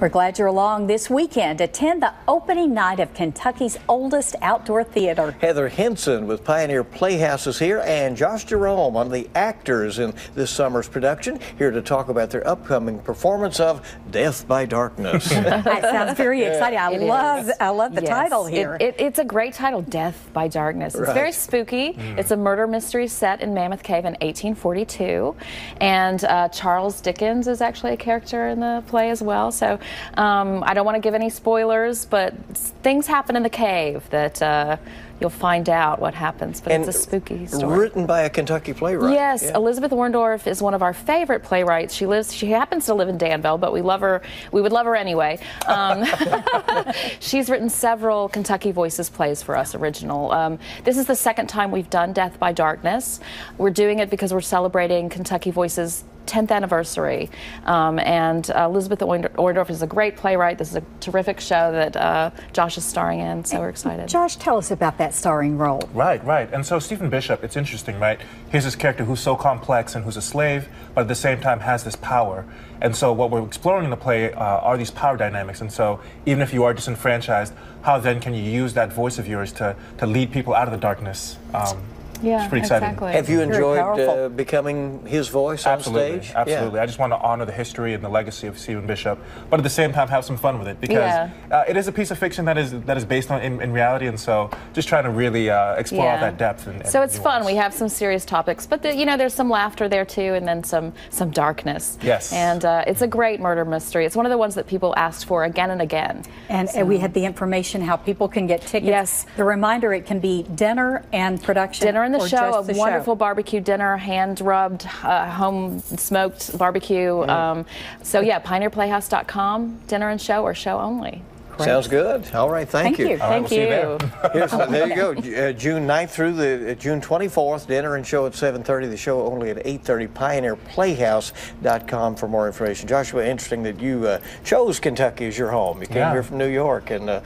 We're glad you're along this weekend. Attend the opening night of Kentucky's oldest outdoor theater. Heather Henson with Pioneer Playhouse is here, and Josh Jerome, one of the actors in this summer's production, here to talk about their upcoming performance of Death by Darkness. that sounds very exciting. I It love, is. I love the Yes. title here. it- it's a great title, Death by Darkness. It's Right. very spooky. It's a murder mystery set in Mammoth Cave in 1842. And uh, Charles Dickens is actually a character in the play as well. So um, I don't want to give any spoilers, but things happen in the cave that uh, you'll find out what happens. But it's a spooky story. Written by a Kentucky playwright. Yes, Yeah. Elizabeth Orndorff is one of our favorite playwrights. She lives. She happens to live in Danville, but we love her. We would love her anyway. Um, she's written several Kentucky Voices plays for us, original. Um, this is the second time we've done Death by Darkness. We're doing it because we're celebrating Kentucky Voices. 10th anniversary. Um, and uh, Elizabeth Orndorff Orndorff is a great playwright. This is a terrific show that uh, Josh is starring in, so we're excited. Josh, tell us about that starring role. Right, right. And so Stephen Bishop, it's interesting, right? Here's this character who's so complex and who's a slave, but at the same time has this power. And so what we're exploring in the play uh, are these power dynamics. And so even if you are disenfranchised, how then can you use that voice of yours to, to lead people out of the darkness? Um, yeah, it's pretty exciting. exactly. Have you enjoyed uh, becoming his voice Absolutely, on stage? absolutely. I just want to honor the history and the legacy of Stephen Bishop, but at the same time have some fun with it because Yeah. uh, it is a piece of fiction that is that is based on in, in reality, and so just trying to really uh, explore all that depth. And, and so it's fun. We have some serious topics, but the, you know, there's some laughter there too, and then some some darkness. Yes. And uh, it's a great murder mystery. It's one of the ones that people asked for again and again. And, and we had the information how people can get tickets. Yes. The reminder it can be dinner and production. Dinner in the or show, a the show. wonderful barbecue dinner, hand rubbed, uh, home smoked barbecue. Um, so yeah, pioneerplayhouse.com, dinner and show or show only. Sounds good. All right, thank, Thank you. All right, Thank we'll see you you. there. Here's, there you go. Uh, June 9th through the uh, June 24th, dinner and show at 7:30. The show only at 8:30. PioneerPlayhouse.com for more information. Joshua, interesting that you uh, chose Kentucky as your home. You came Yeah. here from New York and uh,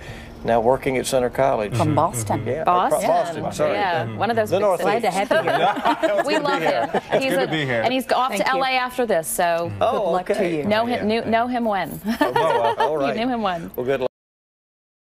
now working at Centre College. From Boston. Yeah, Boston. Boston. Sorry. Yeah, one of those The big Northeast. cities. Glad to have you here. we love him. He's good a- to be here. And he's off Thank to you. LA after this, so Oh, Good luck to you. know oh, him, knew, know him when. Oh, well, all right. you knew him when. Well, good luck.